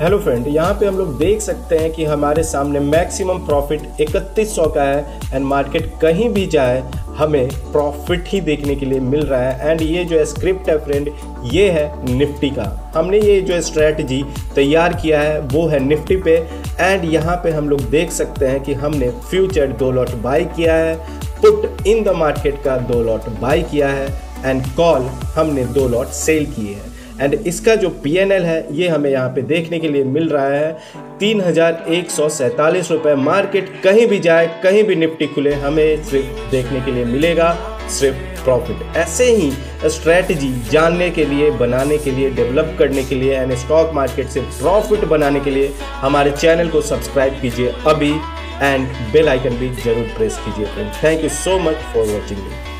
Hello friend यहाँ पे हम लोग देख सकते हैं कि हमारे सामने मैक्सिमम प्रॉफिट 3100 का है एंड मार्केट कहीं भी जाए, हमें प्रॉफिट ही देखने के लिए मिल रहा है एंड ये जो स्क्रिप्ट है फ्रेंड ये है निफ्टी का। हमने ये जो स्ट्रेटजी तैयार किया है, वो है निफ्टी पे एंड यहाँ पे हम लोग देख सकते हैं कि हमने फ्यूचर दो लॉट बाई किया है पुट इन द मार्केट का दो लॉट बाई किया है एंड कॉल हमने दो लॉट सेल किए हैं। एंड इसका जो पीएनएल है, ये हमें यहाँ पे देखने के लिए मिल रहा है। तीन हज़ार एक सौ सैंतालीस रुपये मार्केट कहीं भी जाए, कहीं भी निफ्टी खुले, हमें सिर्फ़ देखने के लिए मिलेगा, सिर्फ़ प्रॉफिट। ऐसे ही स्ट्रेटजी जानने के लिए, बनाने के लिए, डेवलप करने के लिए एंड स्टॉक मार्केट से प्रॉफिट बनाने के लिए, हमारे चैनल को सब्सक्राइब कीजिए अभी एंड बेल आइकन भी ज़रूर प्रेस कीजिए friend thank you so much for watching